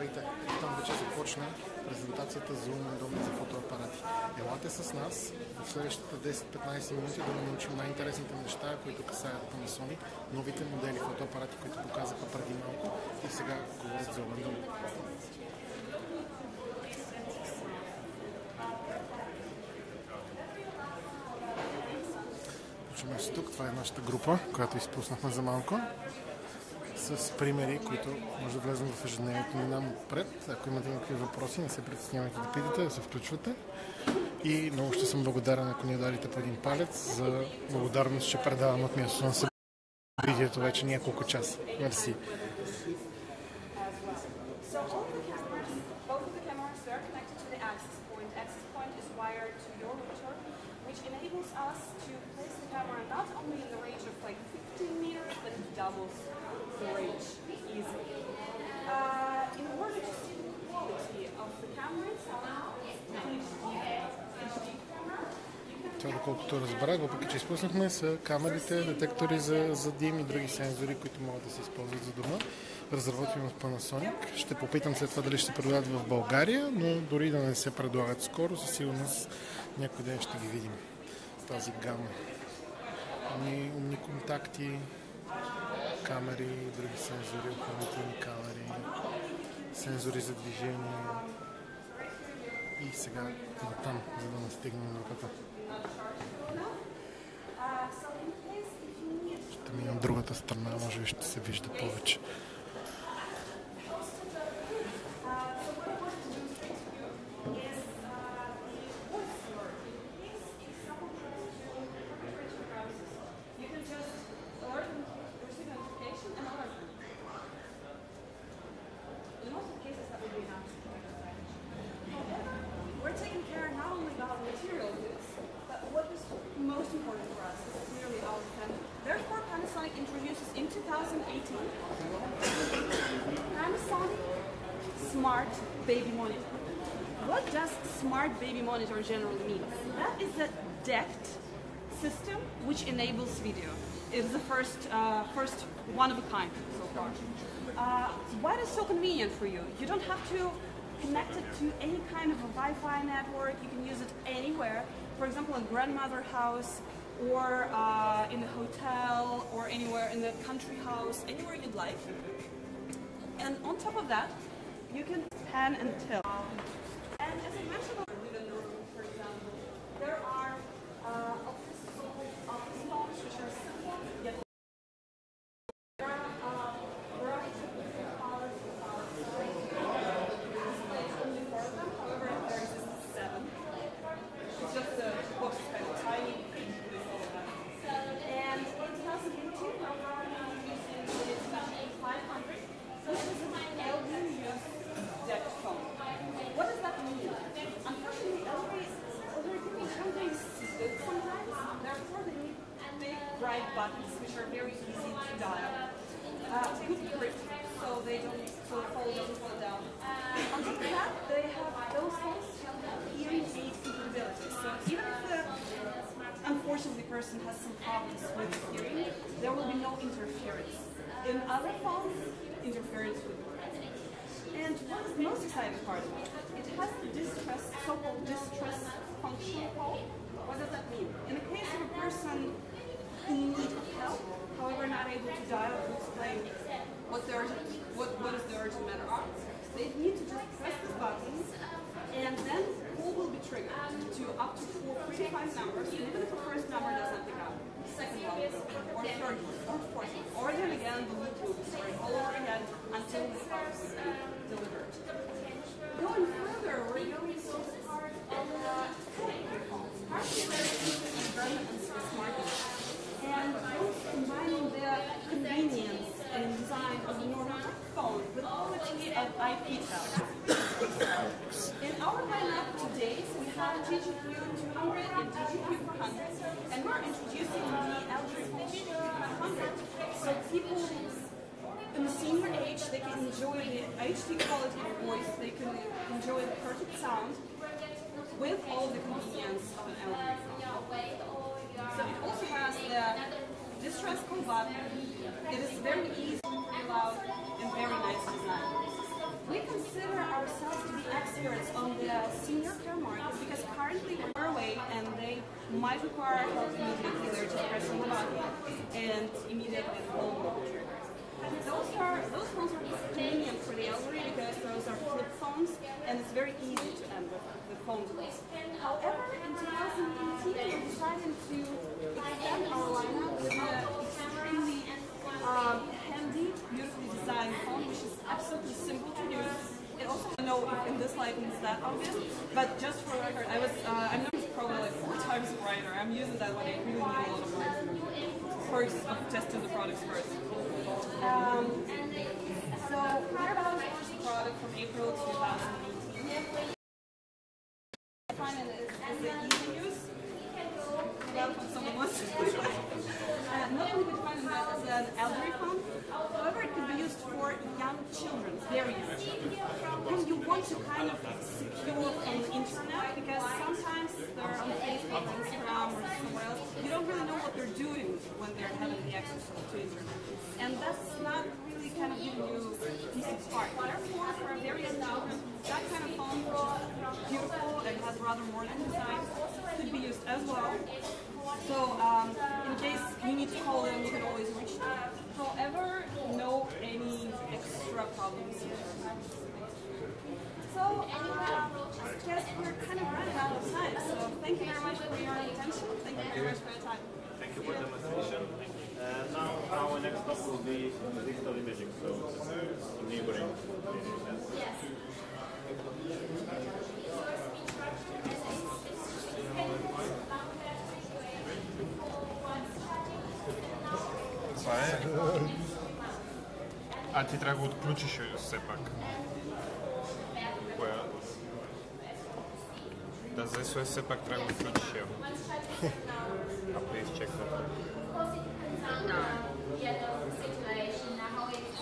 Здравейте! Там вече започна презентацията за умен дом за фотоапарати. Елате с нас в следващите 10-15 минути да научим най-интересните неща, които касаят Panasonic, новите модели фотоапарати, които показаха преди малко и сега говорят за умен дом. Почваме тук. Това е нашата група, която изпуснахме за малко с примери, които може да влезем в ежедневието ни нам отпред. Ако имате някакви въпроси, не се притеснявайте да питате, да се включвате. И много ще съм благодарен, ако ни дарите по един палец. За благодарност ще предавам от място на събитието вече няколко часа. Мерси. enables us to place the camera not only in the range of like 15 meters, but it doubles range easily. Uh, in order to see the quality of the cameras това, доколкото разбрах, въпреки че изпуснахме, са камерите, детектори за, за дим и други сензори, които могат да се използват за дома. Разработваме в Panasonic. Ще попитам след това дали ще се предлагат в България, но дори да не се предлагат скоро, със сигурност някой ден ще ги видим. Тази гама. Умни, умни контакти, камери, други сензори, охранителни камери, сензори за движение и сега там, за да настигнем науката. Ще минем другата страна, може би ще се вижда повече. Monitor What does Smart Baby Monitor generally mean? That is a DECT system which enables video. It's the first, uh, first one of a kind so far. Uh, why is it so convenient for you? You don't have to connect it to any kind of a Wi-Fi network. You can use it anywhere. For example, a grandmother house or uh, in a hotel or anywhere in the country house, anywhere you'd like. And on top of that, you can pan and tilt. And as I mentioned there are uh, person has some problems with hearing, there will be no interference. In other phones, interference will be. And what is the most exciting part about it? It has the distress, so-called distress function call. What does that mean? In the case of a person in need of help, however not able to dial to explain what, the urgent, what, what is the urgent matter are, they need to just press this button and then call will be triggered to up to four predefined numbers, even if the first number doesn't pick up, second one or third or fourth or then again the loop will be all over again until the call is delivered. Going further, we're going so far on the environment and smart and combining the convenience and design of a normal phone with IP. In our lineup today, we have DigiQ 200 and DigiQ 400, and we're introducing the LG 500. So people in the senior age, they can enjoy the HD quality of voice, they can enjoy the perfect sound with all the convenience of an LG. So it also has the distress button. It is very easy to pull out and very nice design. We consider ourselves to be experts on the senior care market because currently we're away and they might require help immediately. They're just pressing the button and immediately phone be. Those are those phones are convenient for the elderly because those are flip phones and it's very easy to end the phone calls. However, in 2018 we decided to extend our lineup with an extremely um, handy, beautifully designed phone, which is absolutely simple to use. It also I know in this lighting it's that obvious, but just for record, I was uh, I'm noticed probably like four times brighter. I'm using that when I really need a lot of light. Perks of testing the products first. Um, so the product from April 2018. I find it is, is it easy to use? Well, someone wants to. uh, not only find it as an elderly phone, however, it could be used for young children, very young. When you want to kind of secure the internet, because sometimes they're on Facebook, Instagram, or somewhere else, you don't really know what they're doing when they're having the access to internet. And that's not really kind of giving you peace of heart. Therefore, for very young children, that kind of phone, beautiful and has rather modern design, could be used as well. So, um, in case you need to call them, you can always reach them. However, no any extra problems here. So, um, I guess we're kind of running out of time. So, thank you very much for your attention. Thank you very much for your time. Thank you for the demonstration. Uh, now our next stop will be А ти трябва да отключиш все пак. Коя? Да, за SOS все пак трябва да отключиш я. А please check that. yellow situation now it's